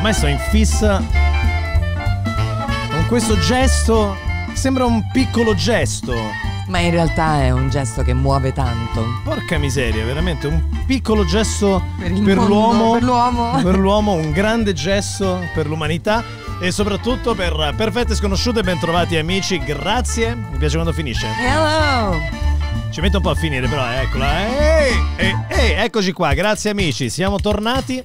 Ormai sto in fissa con questo gesto. Sembra un piccolo gesto. Ma in realtà è un gesto che muove tanto. Porca miseria, veramente un piccolo gesto Per per mondo, l'uomo. per l'uomo. per l'uomo, un grande gesto per l'umanità e soprattutto per Perfette Sconosciute. Bentrovati amici, grazie. Mi piace quando finisce. Hello! Ci metto un po' a finire, però, eccola. Ehi, ehi, ehi, eccoci qua, grazie amici. Siamo tornati.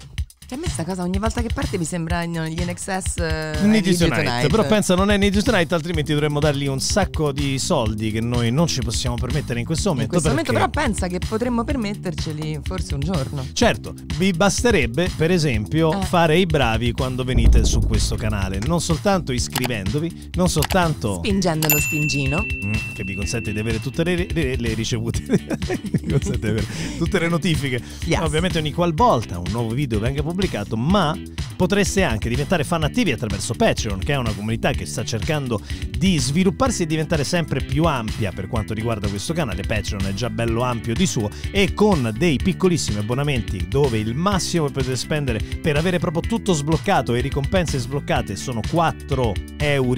Che a me sta cosa ogni volta che parte mi sembra in- gli NXS eh, Need You Tonight. Però pensa, non è Need Tonight, altrimenti dovremmo dargli un sacco di soldi che noi non ci possiamo permettere in questo In momento. questo momento perché- però pensa che potremmo permetterceli forse un giorno. Certo, vi basterebbe per esempio Eh. fare i bravi quando venite su questo canale, non soltanto iscrivendovi, non soltanto Spingendo lo spingino. Mm, che vi consente di avere tutte le, le- le ricevute, vi consente di avere tutte le notifiche. Yes. Ovviamente ogni qualvolta un nuovo video venga pubblicato, ma potreste anche diventare fan attivi attraverso Patreon, che è una comunità che sta cercando di svilupparsi e diventare sempre più ampia per quanto riguarda questo canale. Patreon è già bello ampio di suo e con dei piccolissimi abbonamenti dove il massimo che potete spendere per avere proprio tutto sbloccato e ricompense sbloccate sono 4 euro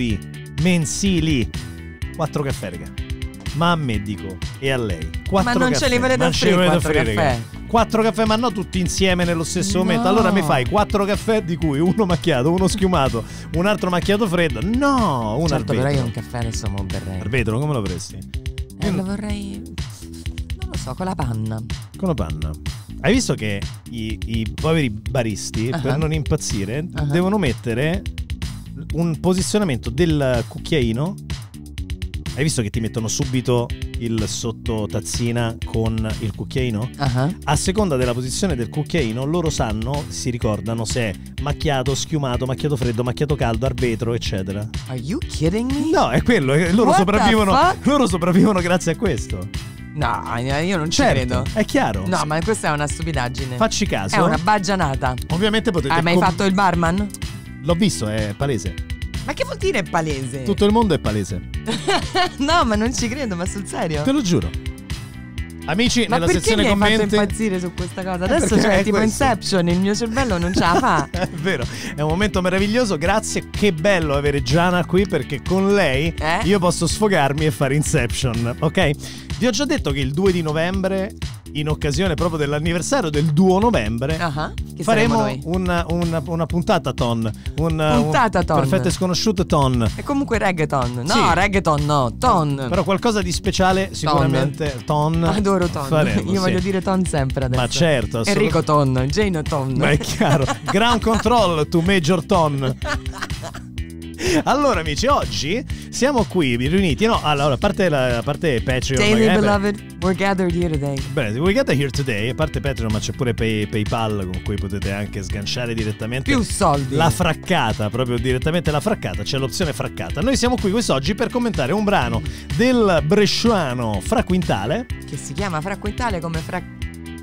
mensili. 4 caffè, raga. Ma a me dico, e a lei. 4 Ma non ce li volete non ce li offrire volete offrire, caffè? raga. Quattro caffè, ma no tutti insieme nello stesso No. momento. Allora mi fai quattro caffè, di cui uno macchiato, uno schiumato, un altro macchiato freddo. No, un certo, al però io vetro. un caffè adesso mo berrei. Al vetro, come lo avresti? Eh, lo vorrei. Non lo so, con la panna. Con la panna. Hai visto che i, i poveri baristi, Ah. per non impazzire, Ah. devono mettere un posizionamento del cucchiaino. Hai visto che ti mettono subito il sottotazzina con il cucchiaino? Ah. A seconda della posizione del cucchiaino, loro sanno, si ricordano se è macchiato, schiumato, macchiato freddo, macchiato caldo, al vetro, eccetera. Are you kidding me? No, è quello, eh, loro sopravvivono, loro sopravvivono grazie a questo. No, io non ci Certo, credo. è chiaro. No, ma questa è una stupidaggine. Facci caso. È una baggianata. Ovviamente potete Hai mai com- fatto il barman? L'ho visto, è palese. Ma che vuol dire palese? Tutto il mondo è palese. no, ma non ci credo, ma sul serio. Te lo giuro. Amici, Ma nella perché sezione mi hai fatto commenti impazzire su questa cosa? Eh, Adesso perché c'è è tipo questo. Inception, il mio cervello non ce la fa. È vero, è un momento meraviglioso. Grazie, che bello avere Giana qui perché con lei Eh? io posso sfogarmi e fare Inception, ok? Vi ho già detto che il 2 di novembre, in occasione proprio dell'anniversario del 2 novembre, saremo faremo una, una- una puntata ton. Un, Puntata un ton. Perfette sconosciute ton. E comunque reggaeton. No, Sì. reggaeton no, ton. Però qualcosa di speciale sicuramente ton. Adoro ton. faremo, Io sì. voglio dire ton sempre adesso. Ma certo, assolut- Enrico Ton, Jane Ton. Ma è chiaro. Ground control to Major Ton. Allora amici, oggi siamo qui riuniti, no, allora a parte, la, a parte Patreon Daily eh, beh, beloved, we're gathered here today. Bene, we got here today, a parte Patreon ma c'è pure Pay- PayPal con cui potete anche sganciare direttamente Più soldi. la fraccata, proprio direttamente la fraccata, c'è l'opzione fraccata. Noi siamo qui quest'oggi per commentare un brano del bresciano Fra Quintale, Che si chiama Fra Quintale come Fra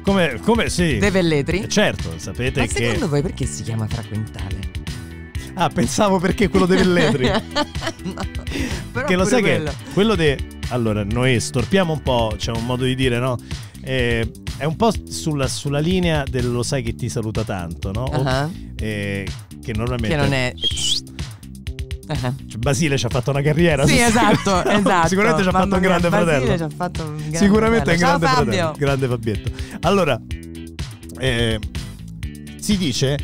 come, come sì. De Velletri. Eh, Certo, sapete Ma che secondo voi perché si chiama Fra Quintale? Ah, pensavo perché quello dei Velletri. no, che lo sai quello. che quello de allora noi storpiamo un po', c'è un modo di dire, no? Eh, è un po' sulla, sulla linea del lo sai che ti saluta tanto, no? O- Ah, eh, che normalmente Che non è... Ah. Cioè, Basile ci ha fatto una carriera. Sì, esatto, esatto. Sicuramente ci ha fatto un grande Basile fratello. ci ha fatto un grande Sicuramente è un fratello. grande Ciao, fratello. Grande Fabietto. Allora, eh, si dice.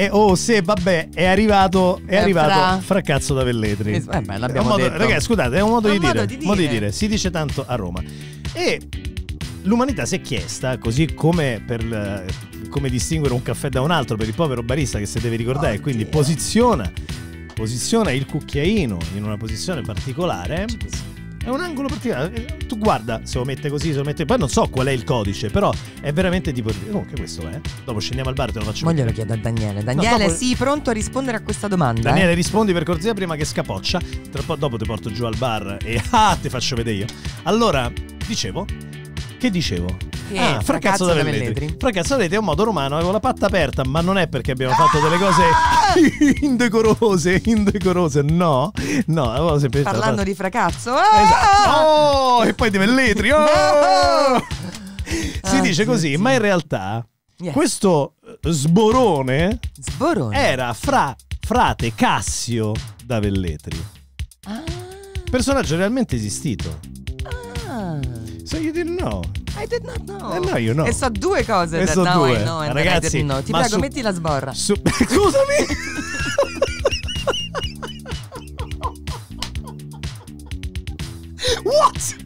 E oh, se vabbè, è arrivato, è Eh, arrivato fra- Fracazzo da Velletri. Eh, beh, È l'abbiamo modo- detto. Ragazzi, scusate, è un modo, È di, un dire, modo di modo di dire. dire. Si dice tanto a Roma. E l'umanità si è chiesta, così come per come distinguere un caffè da un altro per il povero barista che si deve ricordare, Oh, quindi Dio. posiziona, posiziona il cucchiaino in una posizione particolare. È un angolo particolare. Tu guarda se lo mette così, se lo mette. Poi non so qual è il codice, però è veramente tipo. Comunque questo è. Dopo scendiamo al bar e te lo faccio Mo glielo chiedo a Daniele. Daniele, dopo- sì, pronto a rispondere a questa domanda? Daniele, eh? rispondi per cortesia prima che scapoccia. Tra po' dopo ti porto giù al bar e ah, ti faccio vedere io. Allora, dicevo. Che dicevo? Che ah, fracazzo da Velletri. Fracazzo da Velletri è un modo romano, avevo la patta aperta, ma non è perché abbiamo fatto delle cose indecorose, indecorose, no. No, avevo semplicemente la Parlando di fracazzo. Esatto. Ah! Oh, e poi di Velletri. Oh! Si Ah, dice così, Dio. ma in realtà Yes. questo eh, Sborone Sborone. era fra frate Cassio da Velletri, Ah. personaggio realmente esistito. Ah. So you didn't know. I did not know. Eh, no, you know. E so due cose. E so now due. I know I Ragazzi, didn't know. Ti prego, su- metti la sborra. Su- Scusami. What?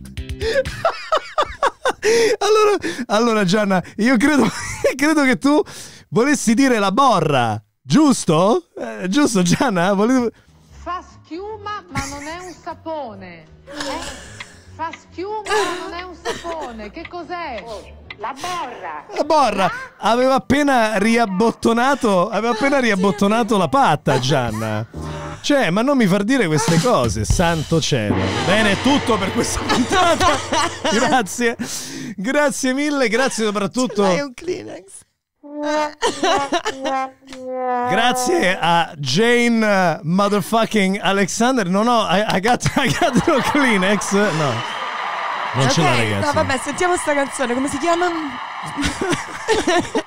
allora, allora Gianna, io credo, credo che tu volessi dire la borra, giusto? Eh, giusto Gianna? Volevo- Fa schiuma ma non è un sapone. Eh? Fa schiuma ma non è un sapone. Che cos'è? La borra. La borra aveva appena riabbottonato, aveva appena riabbottonato la patta Gianna. Cioè, ma non mi far dire queste cose, santo cielo. Bene, è tutto per questa puntata. Grazie. Grazie mille, grazie soprattutto. Hai un Kleenex. Grazie a Jane uh, motherfucking Alexander. No, no, I, I got, I got no Kleenex. No. Non ce l'ha, Ok, ragazzi. No, vabbè, sentiamo sta canzone. Come si chiama?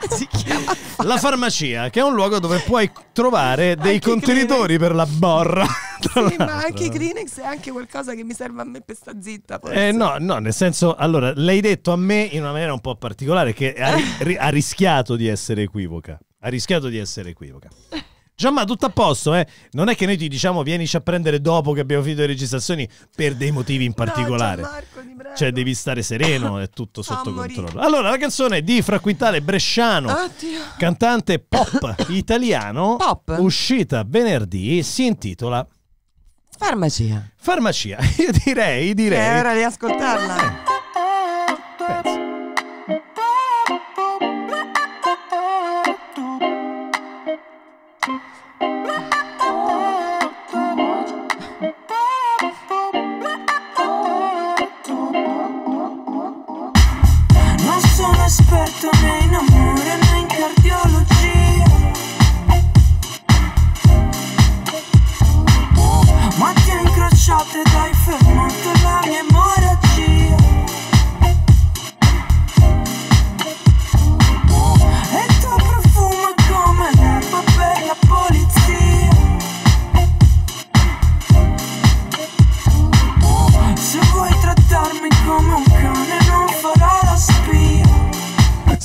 si chiama. La farmacia, che è un luogo dove puoi trovare dei Anche contenitori per la borra. Tra Sì, ma l'altro. anche i Kleenex è anche qualcosa che mi serve a me per sta zitta. Eh, no, no, nel senso, allora, l'hai detto a me in una maniera un po' particolare che ha, ri- ha rischiato di essere equivoca. Ha rischiato di essere equivoca. Giamma, tutto a posto, eh? Non è che noi ti diciamo vienici a prendere dopo che abbiamo finito le registrazioni per dei motivi in particolare. No. Cioè, devi stare sereno, è tutto sotto morire. controllo. Allora, la canzone di Fra Quintale Bresciano, Oddio. cantante pop italiano, Pop? uscita venerdì, si intitola Farmacia. Farmacia. Io direi, È direi. ora di ascoltarla.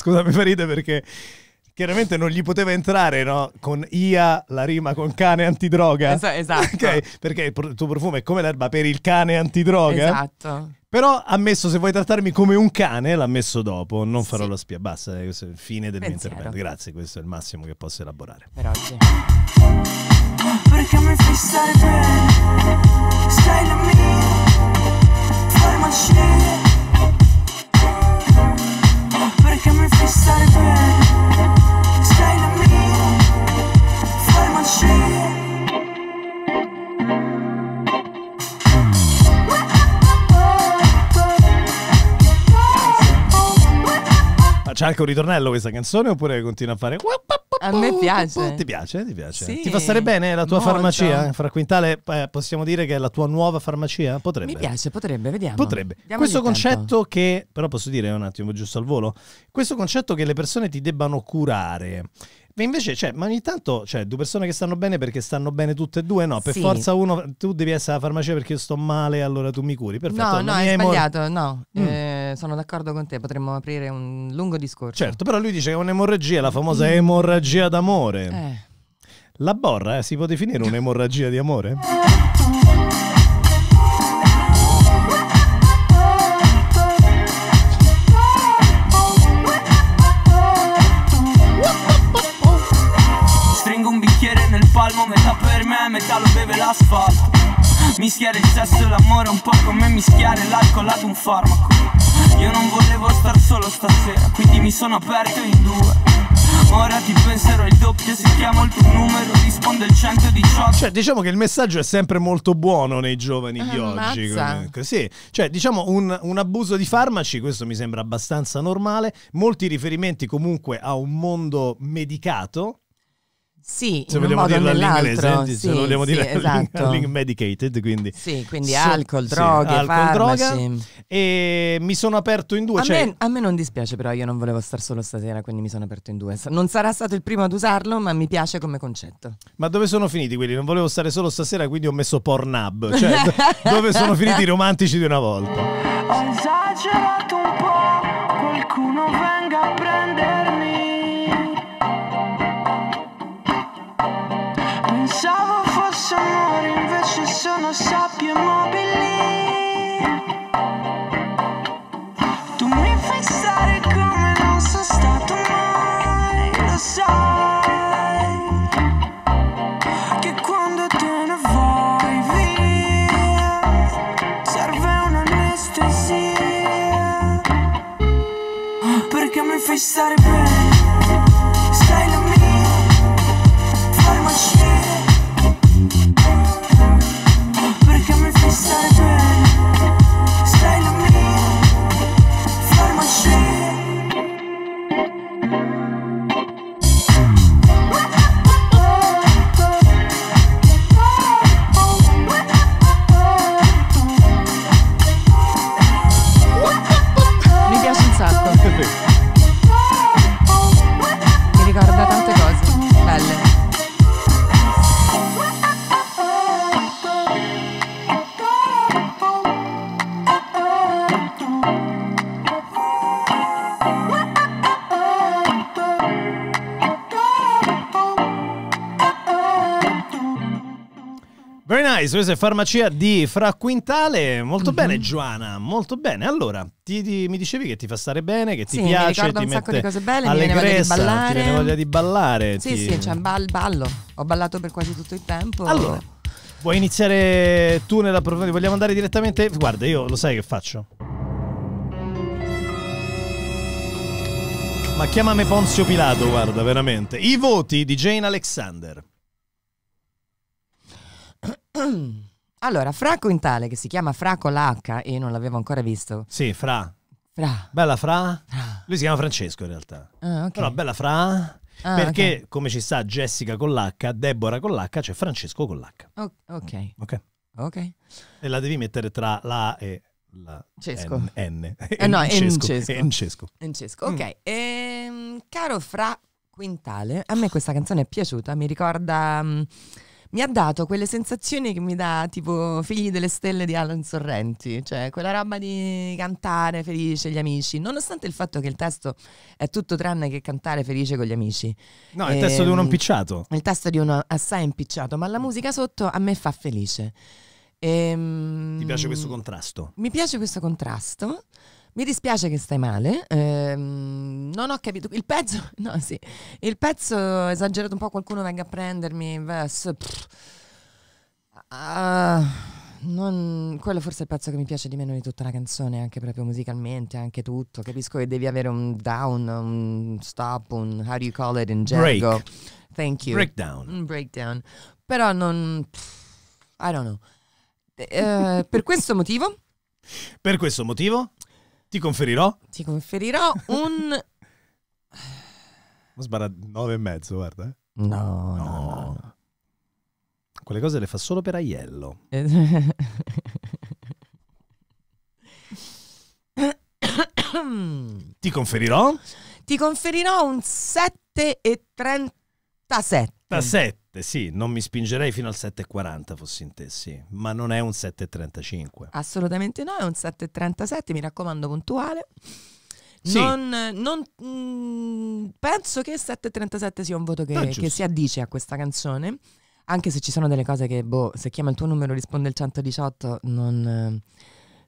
Scusa, mi fa ridere perché chiaramente non gli poteva entrare, no? Con IA la rima con cane antidroga. Esa- esatto. Ok, perché il tuo profumo è come l'erba per il cane antidroga. Esatto. Però ha messo se vuoi trattarmi come un cane, l'ha messo dopo. Non farò Sì. la spia. Basta, eh, questo è il fine del mio Pensiero. intervento. Grazie, questo è il massimo che posso elaborare. Per oggi. Perché mi fai stare bene Sei c'è anche un ritornello questa canzone oppure continua a fare... A me piace. Ti piace? Ti piace? Sì, Ti fa stare bene la tua molto. farmacia? Fra Quintale eh, possiamo dire che è la tua nuova farmacia? Potrebbe. Mi piace, potrebbe, vediamo. Potrebbe. Diamogli Questo il tempo. concetto che, però posso dire un attimo giusto al volo, questo concetto che le persone ti debbano curare. Ma invece, cioè, ma ogni tanto, cioè, due persone che stanno bene perché stanno bene tutte e due, no, per Sì. forza uno, tu devi essere alla farmacia perché io sto male, allora tu mi curi. Perfetto. No, no, emor- sbagliato, no. Mm. Eh, sono d'accordo con te, potremmo aprire un lungo discorso. Certo, però lui dice che è un'emorragia, la famosa emorragia d'amore. Eh. La borra, eh, si può definire un'emorragia di amore? Stringo un bicchiere nel palmo, metà per me, metà lo beve l'asfalto. Mischiare il sesso e l'amore un po' come mischiare l'alcol ad un farmaco. Io non volevo star solo stasera, quindi mi sono aperto in due. Ora ti penserò il doppio, se chiamo il tuo numero risponde il 118. Cioè, diciamo che il messaggio è sempre molto buono nei giovani di oggi. Ammazza. comunque. Sì, cioè, diciamo un, un abuso di farmaci, questo mi sembra abbastanza normale. Molti riferimenti comunque a un mondo medicato. Sì, Se in un vogliamo dirlo all'inglese, sì, se lo vogliamo sì, dire esatto. medicated, quindi. Sì, quindi So- alcol, sì, droghe, alcol, farmaci. droga. E mi sono aperto in due. A, cioè, me, a me non dispiace, però io non volevo star solo stasera, quindi mi sono aperto in due. Non sarà stato il primo ad usarlo, ma mi piace come concetto. Ma dove sono finiti quelli? Non volevo stare solo stasera, quindi ho messo Pornhub. Cioè, do- dove sono finiti i romantici di una volta? Ho esagerato un po', invece sono sabbie mobili. Nice, questa è farmacia di Fra Quintale. Molto Mhm. bene, Giovanna, molto bene. Allora, ti- ti- mi dicevi che ti fa stare bene, che ti Sì, mi piace, ricorda ti un sacco mette di cose belle, mi allegrezza, viene voglia di ti ballare. viene voglia di ballare. Sì, ti- sì, c'è un bal- ballo. Ho ballato per quasi tutto il tempo. Allora, vuoi iniziare tu nell'approfondimento? Vogliamo andare direttamente? Guarda, io lo sai che faccio. Ma chiamami Ponzio Pilato, guarda, veramente. I voti di Jane Alexander. Allora, Fra Quintale, che si chiama Fra con la H, e io non l'avevo ancora visto. Sì, Fra. Fra. Bella Fra. Fra. Lui si chiama Francesco in realtà. Ah, ok. Però bella Fra. Ah, perché come ci sta Jessica con l'H, Deborah con l'H, c'è Francesco con l'H. O- ok. Ok? Ok. E la devi mettere tra la e la Cesco. N. N. Eh no, Encesco. Encesco. Encesco. Mm. ok. Ehm, caro Fra Quintale, a me questa canzone è piaciuta, mi ricorda... mm, mi ha dato quelle sensazioni che mi dà tipo Figli delle Stelle di Alan Sorrenti, cioè quella roba di cantare felice gli amici, nonostante il fatto che il testo è tutto tranne che cantare felice con gli amici. No, è il testo di uno Ehm, impicciato. Il testo di uno assai impicciato, ma la musica sotto a me fa felice. Ehm, Ti piace questo contrasto? Mi piace questo contrasto. Mi dispiace che stai male. ehm, non ho capito. Il pezzo. No, sì. Il pezzo esagerato un po'. Qualcuno venga a prendermi. Verso. pff. Ah, non- quello forse è il pezzo che mi piace di meno di tutta la canzone, anche proprio musicalmente, anche tutto. Capisco che devi avere un down, un stop, un how do you call it in. Break. Thank you. Breakdown. Un breakdown. Però non. pff, I don't know. Eh, per questo motivo Per questo motivo ti conferirò. ti conferirò un. Sbarato 9 e mezzo, guarda. eh. No, no, no. no. Quelle cose le fa solo per Aiello. Ti conferirò. Ti conferirò un 7 e 37. Da 7, sì, non mi spingerei fino al 7,40 fossi in te, sì, ma non è un 7,35. Assolutamente no, è un 7 e 37, mi raccomando, puntuale. Sì. Non, non- mm, penso che 7,37 sia un voto che, giusto. che si addice a questa canzone. Anche se ci sono delle cose che, boh, se chiama il tuo numero risponde il 118, non,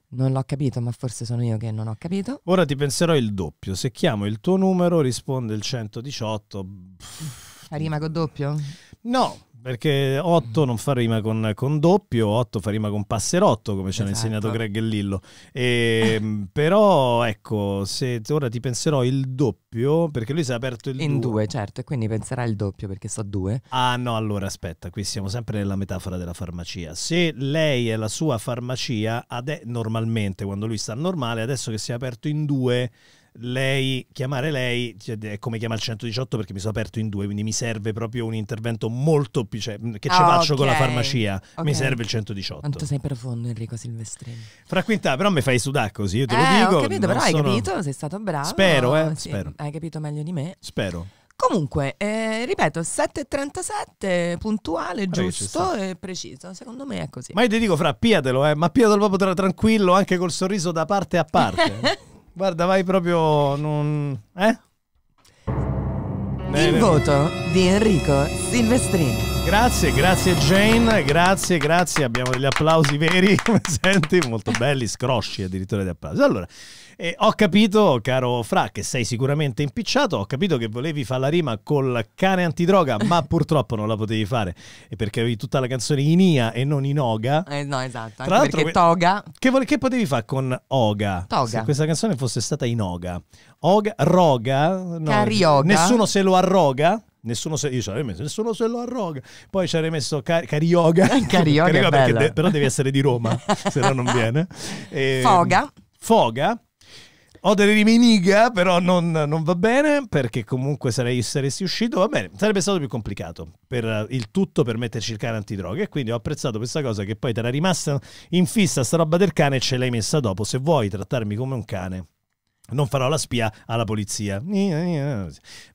non l'ho capito, ma forse sono io che non ho capito. Ora ti penserò il doppio. Se chiamo il tuo numero risponde il 118. Fa rima col doppio? No, perché 8 non fa rima con, con doppio, 8 fa rima con passerotto, come ci hanno Esatto. insegnato Greg e Lillo. E, però, ecco, se ora ti penserò il doppio, perché lui si è aperto il In due. due, certo, e quindi penserà il doppio perché so due. Ah no, allora aspetta, qui siamo sempre nella metafora della farmacia. Se lei è la sua farmacia, ade- normalmente quando lui sta normale, adesso che si è aperto in due, lei, chiamare lei cioè, è come chiamare il 118 perché mi sono aperto in due, quindi mi serve proprio un intervento molto più, cioè, che ci Ah, faccio con la farmacia, mi Ok. serve il 118. Quanto sei profondo Enrico Silvestrini. Fra quintale, però mi fai sudare così, io te lo eh, dico. ho capito, però hai sono- capito, sei stato bravo. Spero, eh, Sì, spero. Hai capito meglio di me. Spero. Comunque, eh, ripeto, 7.37, puntuale, giusto e preciso. Secondo me è così. Ma io ti dico, fra, piatelo, eh, ma piatelo proprio tra- tranquillo, anche col sorriso da parte a parte. Guarda, vai proprio. Non... Eh? Il voto di Enrico Silvestrini. Grazie, grazie Jane, grazie, grazie. Abbiamo degli applausi veri, come senti, molto belli, scrosci addirittura di applausi. Allora, eh, ho capito, caro Fra, che sei sicuramente impicciato, ho capito che volevi fare la rima col cane antidroga, ma purtroppo non la potevi fare, e perché avevi tutta la canzone in Ia e non in Oga. Eh, no, esatto. Tra Anche l'altro perché Toga. Che, che potevi fare con Oga? Toga. Se questa canzone fosse stata in Oga. Oga, Roga? No, Carioga. Nessuno se lo arroga? Nessuno se, io ci avrei messo, nessuno se lo arroga. Poi ci avrei messo car- Carioga. Carioga bella. de- però devi essere di Roma, se no non viene. E- Foga. Foga. Ho delle rime in iga, però non, non va bene perché comunque sarei, saresti uscito. Va bene, sarebbe stato più complicato per eh, il tutto per metterci il cane antidroga. E quindi ho apprezzato questa cosa che poi ti era rimasta in fissa sta roba del cane e ce l'hai messa dopo. Se vuoi trattarmi come un cane, non farò la spia alla polizia.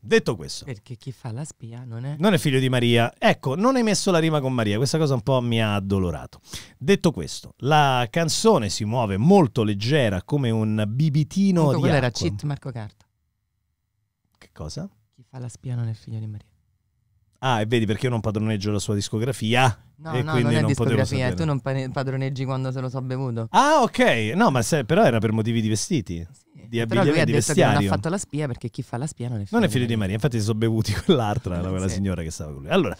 Detto questo, Perché chi fa la spia non è... non è figlio di Maria. Ecco, non hai messo la rima con Maria, questa cosa un po' mi ha addolorato. Detto questo, la canzone si muove molto leggera come un bibitino Comunque di quello era cheat Marco Carta. Che cosa? Chi fa la spia non è figlio di Maria. Ah, e vedi perché io non padroneggio la sua discografia. No, e no, quindi non è non discografia. Tu non pa- padroneggi quando se lo so bevuto. Ah, ok. No, ma se- però era per motivi di vestiti. Sì. Di Però lui ha detto che non ha vestiario. fatto la spia perché chi fa la spia non è figlio, Non è figlio di Maria, infatti si sono bevuti quell'altra, quella Sì. signora che stava con lui. Allora,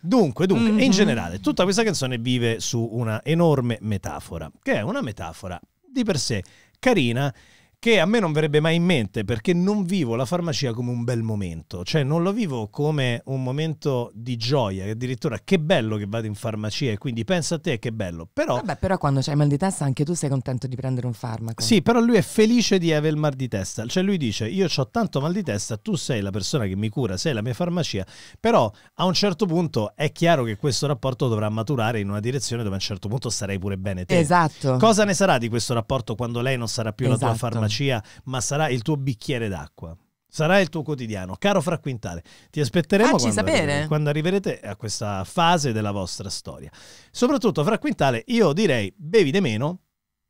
dunque, dunque, Mhm. in generale, tutta questa canzone vive su una enorme metafora, che è una metafora di per sé carina, che a me non verrebbe mai in mente perché non vivo la farmacia come un bel momento, cioè non lo vivo come un momento di gioia, addirittura che bello che vado in farmacia e quindi pensa a te che bello, però... Vabbè, però quando c'hai mal di testa anche tu sei contento di prendere un farmaco. Sì, però lui è felice di avere il mal di testa. Cioè lui dice, io ho tanto mal di testa, tu sei la persona che mi cura, sei la mia farmacia, però a un certo punto è chiaro che questo rapporto dovrà maturare in una direzione dove a un certo punto starai pure bene te. Esatto. Cosa ne sarà di questo rapporto quando lei non sarà più la tua Esatto. Farmacia, ma sarà il tuo bicchiere d'acqua? Sarà il tuo quotidiano. Caro Fra Quintale, ti aspetteremo quando, arriverete- quando arriverete a questa fase della vostra storia. Soprattutto, Fra Quintale, io direi bevi di meno,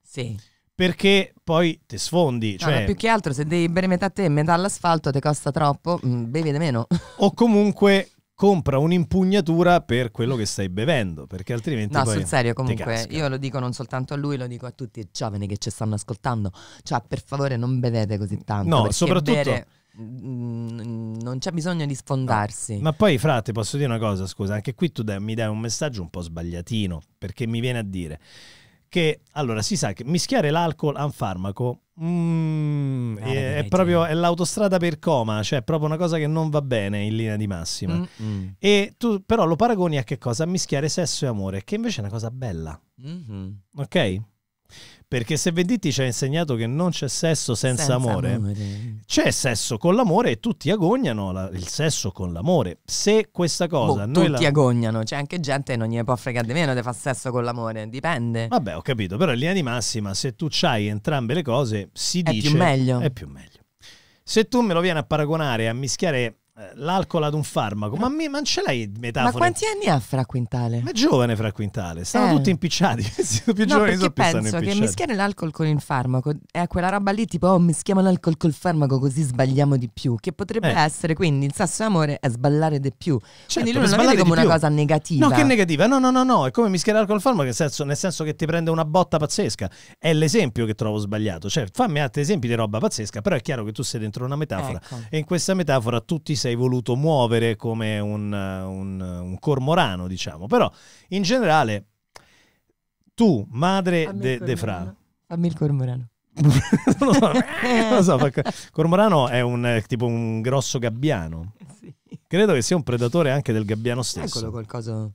Sì. perché poi ti sfondi, No, cioè, ma più che altro se devi bere metà te e metà all'asfalto ti costa troppo, mm, bevi di meno. o comunque compra un'impugnatura per quello che stai bevendo, perché altrimenti No, sul serio comunque, io lo dico non soltanto a lui, lo dico a tutti i giovani che ci stanno ascoltando. Cioè, per favore non bevete così tanto. No, soprattutto- bere, mm, non c'è bisogno di sfondarsi. Ma poi, frate, posso dire una cosa, scusa, anche qui tu dai- mi dai un messaggio un po' sbagliatino, perché mi viene a dire che, allora, si sa che mischiare l'alcol a un farmaco mm, Guarda è, è proprio è l'autostrada per coma, cioè è proprio una cosa che non va bene in linea di massima. Mm, mm. E tu però lo paragoni a che cosa? A mischiare sesso e amore, che invece è una cosa bella, Mhm. ok? Perché se Venditti ci ha insegnato che non c'è sesso senza, amore, c'è sesso con l'amore e tutti agognano la- il sesso con l'amore. Se questa cosa Boh, tutti la... agognano, c'è anche gente che non gli può fregare di meno di fare sesso con l'amore, dipende. Vabbè, ho capito, però in linea di massima, se tu c'hai entrambe le cose, si È dice... più meglio. È più meglio. Se tu me lo vieni a paragonare, a mischiare l'alcol ad un farmaco, ma, mi, ma non ce l'hai Ma metafore? quanti anni ha Fra Quintale? Ma è giovane fra quintale, stanno Eh. tutti impicciati. più No, giovani sono più stanno penso che impicciati. mischiare l'alcol con il farmaco è quella roba lì tipo oh mischiamo l'alcol col farmaco così sbagliamo di più che potrebbe Eh. essere quindi il sesso e amore è sballare di più Certo, quindi lui non sballare vede come una più. cosa negativa No, che negativa? No, no, no, no, è come mischiare alcol al farmaco, nel senso, nel senso che ti prende una botta pazzesca. È l'esempio che trovo sbagliato. Cioè, fammi altri esempi di roba pazzesca, però è chiaro che tu sei dentro una metafora. Ecco. E in questa metafora tu ti sei voluto muovere come un, un- un cormorano, diciamo. Però, in generale, tu, madre de, il de cormorano. Fra... fammi il cormorano non lo so, non lo so, cormorano è un, tipo un grosso gabbiano. sì. Credo che sia un predatore anche del gabbiano stesso. eccolo quel coso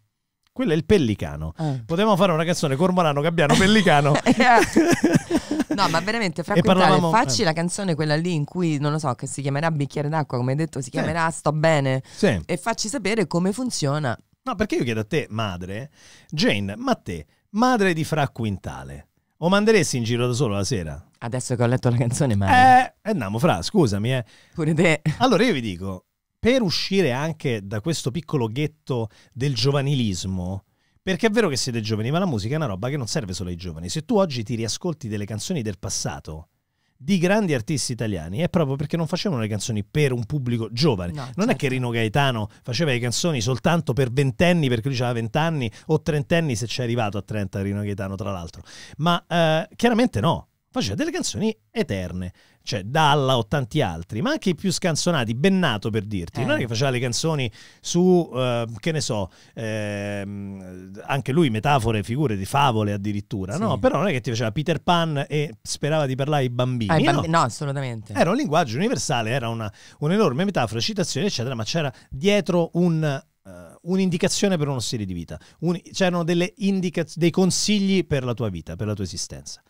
Quello è il pellicano. Ah. Potevamo fare una canzone Cormorano Gabbiano Pellicano. No, ma veramente, fra E Quintale, parlavamo- facci eh. la canzone quella lì in cui, non lo so, che si chiamerà Bicchiere d'acqua, come hai detto, si Sì. chiamerà Sto bene. sì. E facci sapere come funziona. No, perché io chiedo a te, madre, Jane, ma te, madre di Fra Quintale, o manderesti in giro da solo la sera? Adesso che ho letto la canzone, ma Eh, andiamo, Fra, scusami, eh. pure te. Allora io vi dico, per uscire anche da questo piccolo ghetto del giovanilismo, perché è vero che siete giovani, ma la musica è una roba che non serve solo ai giovani. Se tu oggi ti riascolti delle canzoni del passato di grandi artisti italiani, è proprio perché non facevano le canzoni per un pubblico giovane. No, non è certo. che Rino Gaetano faceva le canzoni soltanto per ventenni, perché lui aveva vent'anni, o trentenni se ci è arrivato a 30 Rino Gaetano, tra l'altro. Ma eh, chiaramente no, faceva delle canzoni eterne. Cioè Dalla o tanti altri, ma anche i più scanzonati, Bennato per dirti, Eh. non è che faceva le canzoni su, eh, che ne so, ehm, anche lui metafore, figure di favole addirittura, Sì. no? Però non è che ti faceva Peter Pan e sperava di parlare ai bambini. Ah, i no. bambi- no, assolutamente. Era un linguaggio universale, era una, un'enorme metafora, citazioni, eccetera, ma c'era dietro un, eh, un'indicazione per uno stile di vita. Un- c'erano delle indica- dei consigli per la tua vita, per la tua esistenza.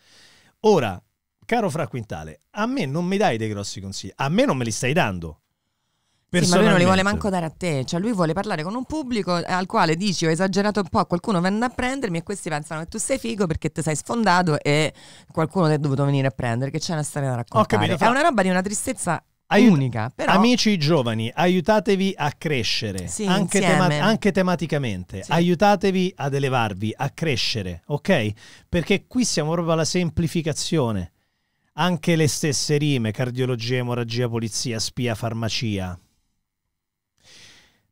Ora, caro Fra Quintale, a me non mi dai dei grossi consigli, a me non me li stai dando. Sì, ma lui non li vuole manco dare a te, cioè lui vuole parlare con un pubblico al quale dici ho esagerato un po', qualcuno venne a prendermi e questi pensano che tu sei figo perché ti sei sfondato e qualcuno ti è dovuto venire a prendere, che c'è una storia da raccontare. capito, è fra- una roba di una tristezza Aiut- unica, però Amici giovani, aiutatevi a crescere, Sì, anche, insieme. anche tematicamente. Sì. Aiutatevi ad elevarvi, a crescere, ok? Perché qui siamo proprio alla semplificazione. Anche le stesse rime, cardiologia, emorragia, polizia, spia, farmacia.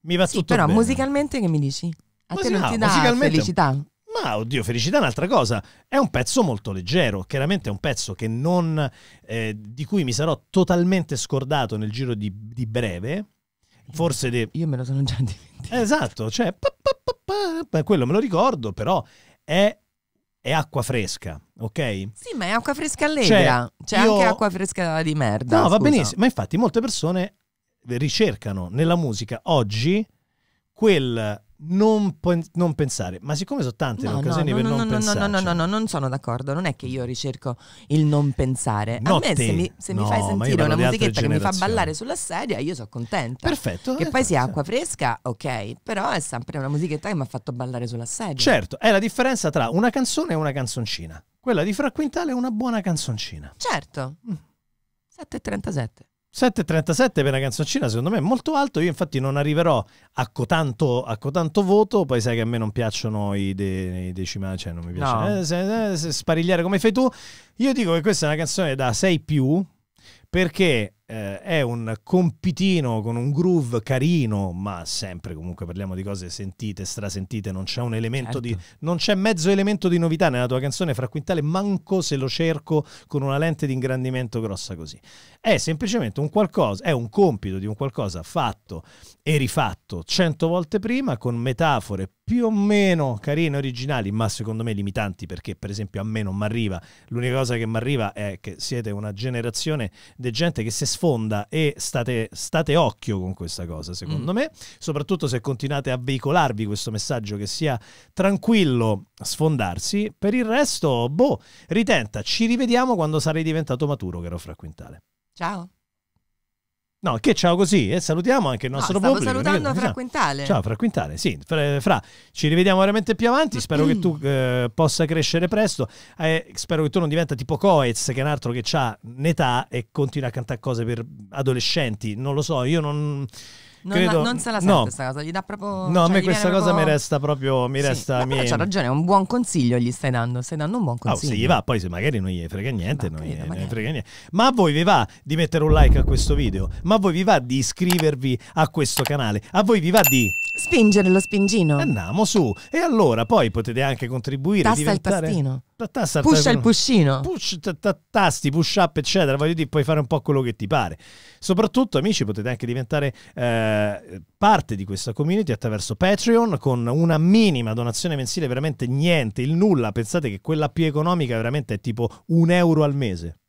Mi va Sì, tutto però bene. musicalmente che mi dici? A Ma te non no, ti dà musicalmente- felicità? Ma oddio, felicità è un'altra cosa. È un pezzo molto leggero. Chiaramente è un pezzo che non, eh, di cui mi sarò totalmente scordato nel giro di, di breve. Forse de- Io me lo sono già dimenticato. Esatto, cioè, pa, pa, pa, quello me lo ricordo, però è, è acqua fresca, ok? Sì, ma è acqua fresca allegra. Cioè, C'è io- anche acqua fresca di merda. No, va scusa. benissimo, ma infatti molte persone ricercano nella musica oggi quel non, non pensare, ma siccome sono tante le No, no, occasioni no, per no, non no, no, pensare. no, no, no, no, non sono d'accordo. Non è che io ricerco il non pensare. A me, se mi, se mi fai sentire una musichetta che mi fa ballare sulla sedia, io sono contenta. Perfetto. Che eh, poi sia sì. acqua fresca, ok, però è sempre una musichetta che mi ha fatto ballare sulla sedia. Certo, è la differenza tra una canzone e una canzoncina. Quella di Fra Quintale è una buona canzoncina. Certo. Mm. 7,37. 7,37 per una canzoncina secondo me è molto alto, io infatti non arriverò a cotanto, a cotanto voto, poi sai che a me non piacciono i, de- i decimali, cioè non mi piace No. eh, se- eh, se sparigliare come fai tu, io dico che questa è una canzone da 6 più perché eh, è un compitino con un groove carino, ma sempre comunque parliamo di cose sentite, strasentite, non c'è un elemento Certo. di non c'è mezzo elemento di novità nella tua canzone fra quintale, manco se lo cerco con una lente di ingrandimento grossa così. È semplicemente un qualcosa, è un compito di un qualcosa fatto e rifatto cento volte prima con metafore più o meno carine, originali, ma secondo me limitanti perché per esempio a me non mi arriva. L'unica cosa che mi arriva è che siete una generazione di gente che si sfonda e state, state occhio con questa cosa, secondo Mm. me, soprattutto se continuate a veicolarvi questo messaggio che sia tranquillo sfondarsi. Per il resto, boh, ritenta, ci rivediamo quando sarai diventato maturo, caro Fra Quintale. Ciao. No, che ciao così, e salutiamo anche il No, nostro stavo pubblico. salutando Ciao. Fra Quintale. Ciao Fra Quintale, sì, Fra, Fra, ci rivediamo veramente più avanti, spero che tu eh, possa crescere presto, Eh, spero che tu non diventa tipo Coez che è un altro che ha un'età e continua a cantare cose per adolescenti, non lo so, io non... Non, credo- non se la sente no. questa cosa, gli dà proprio... No, a cioè, me gli questa cosa mi proprio- resta proprio, mi Sì, resta... ma mi- però c'ha ragione, è un buon consiglio gli stai dando, stai dando un buon Oh, consiglio. se gli va, poi se magari non gli frega niente, Ma non credo, gli- magari. frega niente. Ma a voi vi va di mettere un like a questo video? Ma a voi vi va di iscrivervi a questo canale? A voi vi va di... Spingere lo spingino. Andiamo su. E allora poi potete anche contribuire. Tasta il diventare... tastino. Il Pusha tastino. il puscino. Push, ta- ta- tasti, push up, eccetera. Voglio dire, puoi fare un po' quello che ti pare. Soprattutto, amici, potete anche diventare eh, parte di questa community attraverso Patreon con una minima donazione mensile, veramente niente, il nulla. Pensate che quella più economica veramente è tipo un euro al mese.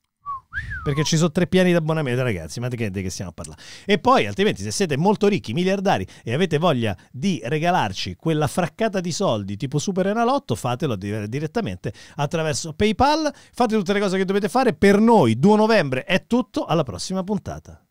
Perché ci sono tre piani di abbonamento, ragazzi, ma di che, di stiamo a parlare? E poi, altrimenti, se siete molto ricchi, miliardari e avete voglia di regalarci quella fraccata di soldi tipo Super Enalotto, fatelo di- direttamente attraverso PayPal. Fate tutte le cose che dovete fare. Per noi, 2 novembre è tutto. Alla prossima puntata.